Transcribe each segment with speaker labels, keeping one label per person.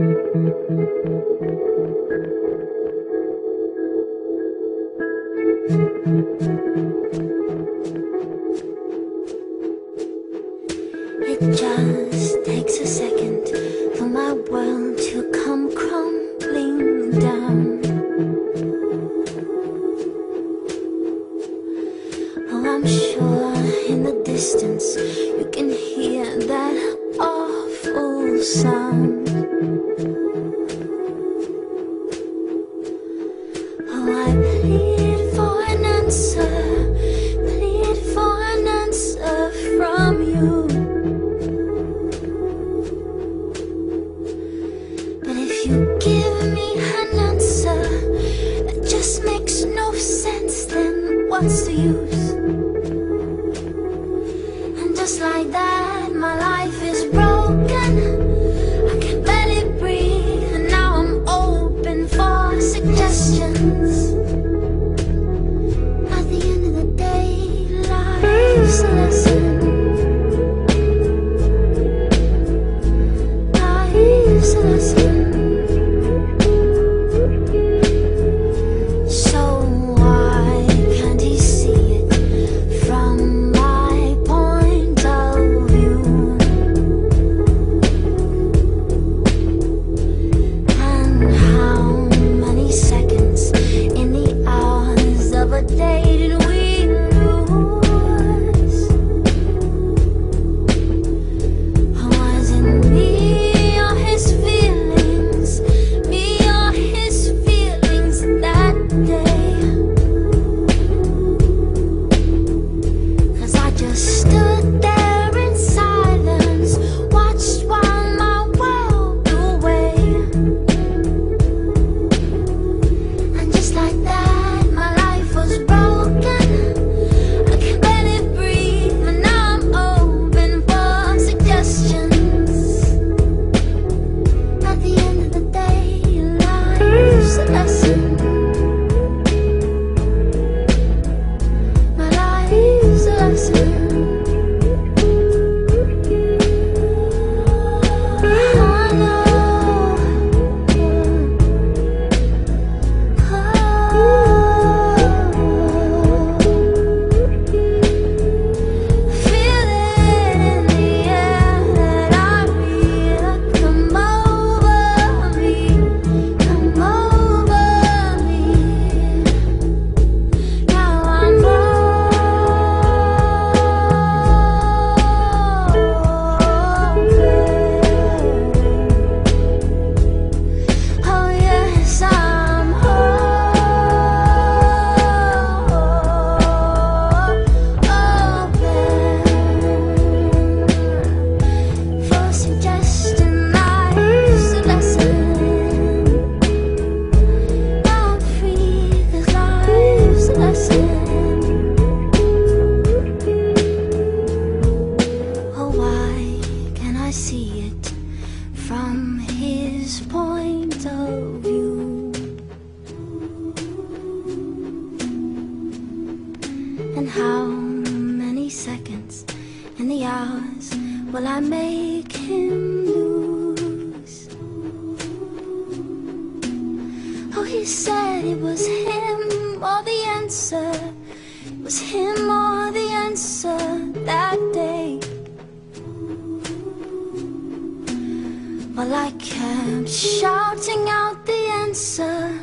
Speaker 1: It just takes a second for my world to come crumbling down. Oh, I'm sure in the distance you can hear that awful sound. An answer that just makes no sense, then what's the use? And just like that, my life is broken. I can barely breathe, and now I'm open for suggestions. At the end of the day, life's a lesson. In the hours will I make him lose? Oh, he said it was him or the answer. It was him or the answer that day. Well, I kept shouting out the answer.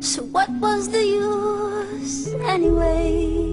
Speaker 1: So, what was the use anyway?